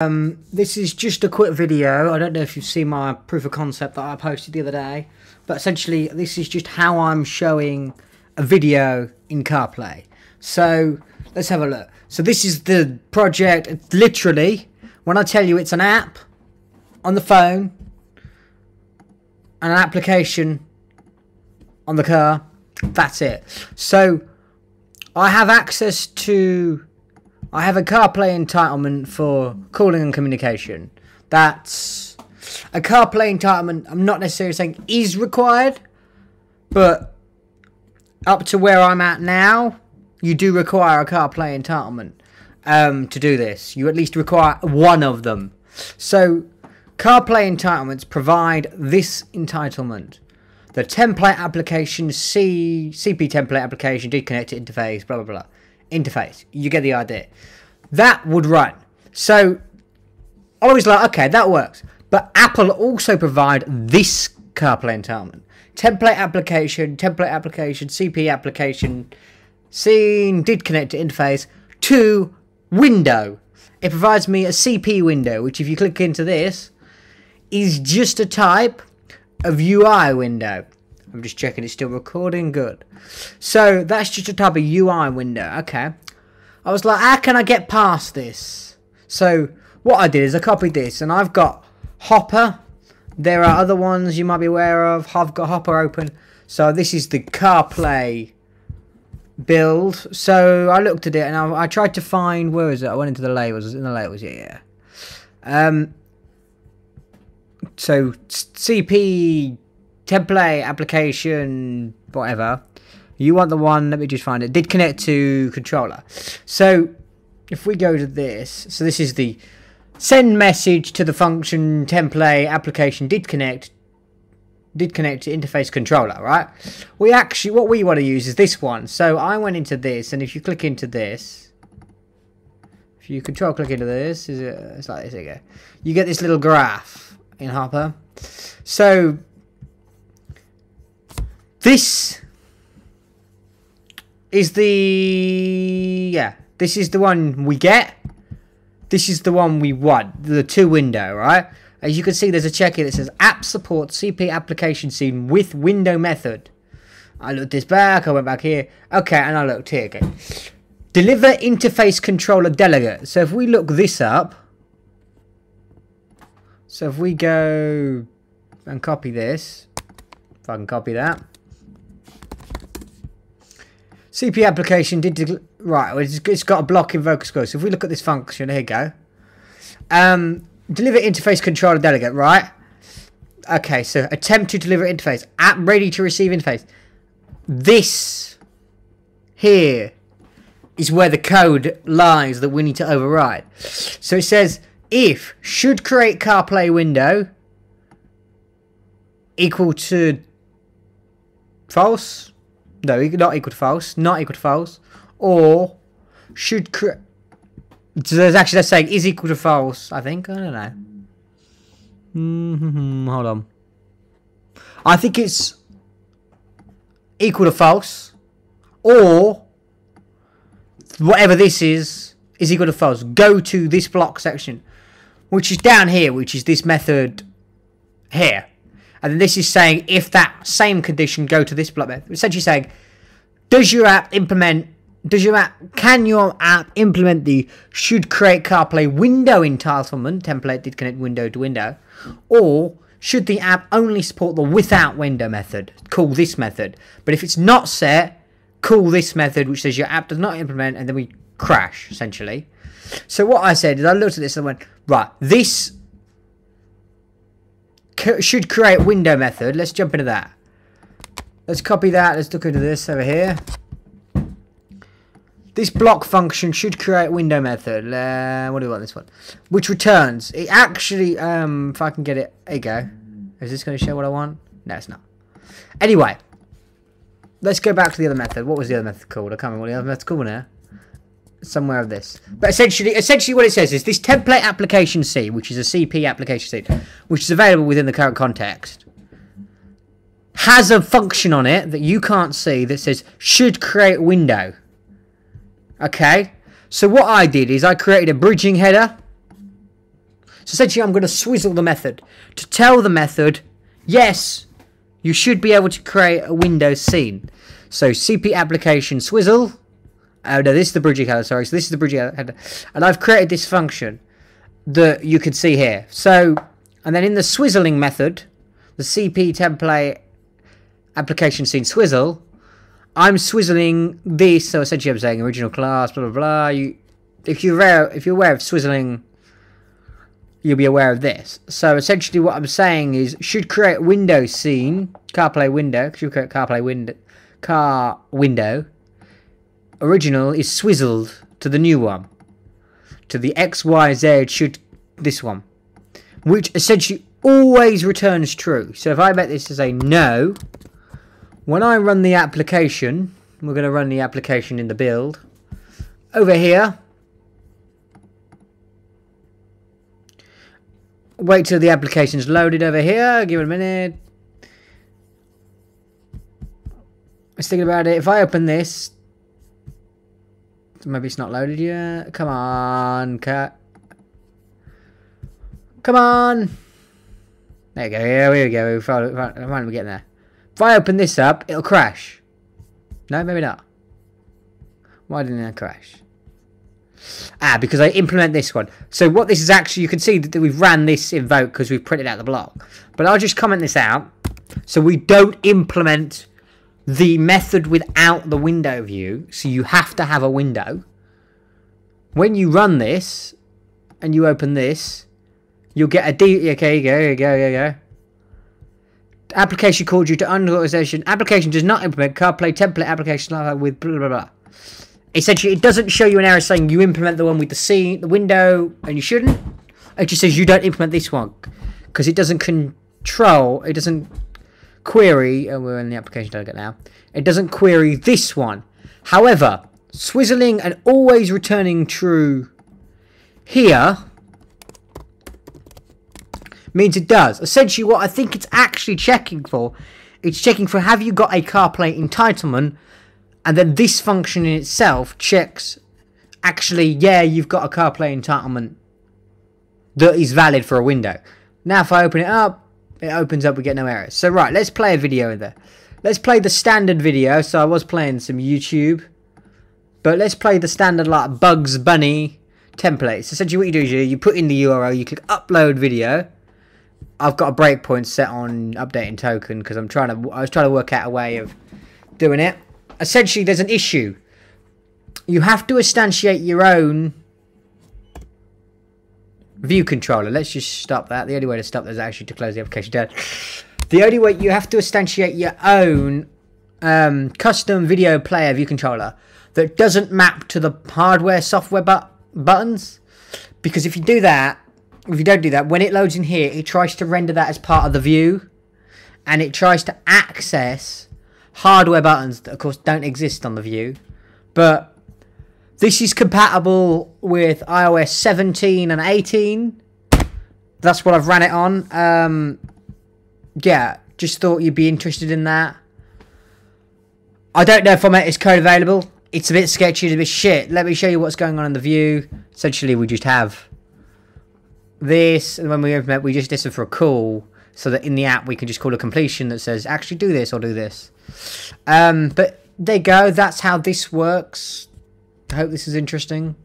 Um, this is just a quick video. I don't know if you've seen my proof of concept that I posted the other day, but essentially this is just how I'm showing a video in CarPlay. So let's have a look. So this is the project. Literally, when I tell you it's an app on the phone, and an application on the car, that's it. So I have access to I have a CarPlay entitlement for calling and communication. That's a CarPlay entitlement. I'm not necessarily saying is required, but up to where I'm at now, you do require a CarPlay entitlement um, to do this. You at least require one of them. So, CarPlay entitlements provide this entitlement. The template application, C, CP template application, did connect to interface, blah, blah, blah interface. You get the idea. That would run. So I was like, okay, that works. But Apple also provide this CarPlay entitlement. Template application, template application, CP application, scene did connect to interface to window. It provides me a CP window, which if you click into this, is just a type of UI window. I'm just checking it's still recording. Good. So that's just a type of UI window. Okay. I was like, how can I get past this? So what I did is I copied this and I've got Hopper. There are other ones you might be aware of. I've got Hopper open. So this is the CarPlay build. So I looked at it and I, I tried to find, where is it? I went into the labels. Was in the labels? Yeah, yeah. Um, so CP template application whatever. You want the one let me just find it did connect to controller. So if we go to this so this is the send message to the function template application did connect did connect to interface controller right? We actually what we want to use is this one. So i went into this and if you click into this if you control click into this is it it's like this there you get this little graph in harper. So this is the yeah. This is the one we get. This is the one we want. The two window, right? As you can see, there's a check here that says app support CP application scene with window method. I looked this back. I went back here. Okay, and I looked here. Okay. Deliver interface controller delegate. So if we look this up. So if we go and copy this. If I can copy that. CP application did right. It's got a block in Vocus So if we look at this function, here you go. Um, deliver interface controller delegate, right? Okay, so attempt to deliver interface. App ready to receive interface. This here is where the code lies that we need to override. So it says if should create CarPlay window equal to false no, not equal to false. Not equal to false. Or should... So there's actually that's saying is equal to false, I think. I don't know. Mm -hmm, hold on. I think it's equal to false. Or whatever this is is equal to false. Go to this block section. Which is down here, which is this method here. And this is saying if that same condition go to this block method. Essentially saying, does your app implement, does your app, can your app implement the should create CarPlay window entitlement template did connect window to window? Or should the app only support the without window method? Call this method. But if it's not set, call this method which says your app does not implement and then we crash essentially. So what I said is I looked at this and went, right, this should create window method. Let's jump into that. Let's copy that. Let's look into this over here. This block function should create window method. Uh, what do we want this one? Which returns. It actually, um, if I can get it. There you go. Is this going to show what I want? No, it's not. Anyway. Let's go back to the other method. What was the other method called? I can't remember what the other method's called now somewhere of this. But essentially, essentially what it says is this template application C, which is a CP application C, which is available within the current context, has a function on it that you can't see that says should create window. Okay? So what I did is I created a bridging header So essentially I'm going to swizzle the method to tell the method, yes, you should be able to create a window scene. So CP application swizzle. Oh no, this is the bridging header, sorry. So this is the bridging header. And I've created this function that you can see here. So, and then in the swizzling method, the CP template application scene swizzle, I'm swizzling this. So essentially I'm saying original class, blah, blah, blah. You, if you're aware, if you're aware of swizzling, you'll be aware of this. So essentially what I'm saying is should create window scene, CarPlay window, should create CarPlay window, car window. Original is swizzled to the new one. To the XYZ should this one. Which essentially always returns true. So if I make this as a no, when I run the application, we're going to run the application in the build. Over here, wait till the application's loaded over here. Give it a minute. I was thinking about it. If I open this, maybe it's not loaded yet. Come on, cat. Come on. There you go. Here we go. We finally getting there. If I open this up, it'll crash. No, maybe not. Why didn't it crash? Ah, because I implement this one. So what this is actually, you can see that we've ran this invoke because we've printed out the block. But I'll just comment this out. So we don't implement the method without the window view. So you have to have a window. When you run this and you open this, you'll get a D. Okay, go, go, go, go. Application called you to unauthorization. Application does not implement CarPlay template application with blah blah blah. Essentially, it doesn't show you an error saying you implement the one with the scene, the window, and you shouldn't. It just says you don't implement this one because it doesn't control. It doesn't query, and we're in the application target now, it doesn't query this one. However, swizzling and always returning true here means it does. Essentially, what I think it's actually checking for, it's checking for have you got a CarPlay entitlement, and then this function in itself checks, actually, yeah, you've got a CarPlay entitlement that is valid for a window. Now, if I open it up, it opens up, we get no errors. So right, let's play a video in there. Let's play the standard video. So I was playing some YouTube. But let's play the standard like Bugs Bunny templates. Essentially what you do is you, you put in the URL, you click upload video. I've got a breakpoint set on updating token because I'm trying to I was trying to work out a way of doing it. Essentially there's an issue. You have to instantiate your own view controller. Let's just stop that. The only way to stop that is actually to close the application down. The only way you have to instantiate your own um, custom video player view controller that doesn't map to the hardware software but buttons. Because if you do that, if you don't do that, when it loads in here, it tries to render that as part of the view. And it tries to access hardware buttons that, of course, don't exist on the view. But this is compatible with iOS 17 and 18. That's what I've ran it on. Um, yeah, just thought you'd be interested in that. I don't know if I it's code available. It's a bit sketchy, it's a bit shit. Let me show you what's going on in the view. Essentially, we just have this, and when we implement, we just listen for a call, so that in the app we can just call a completion that says, actually do this or do this. Um, but there you go, that's how this works. I hope this is interesting.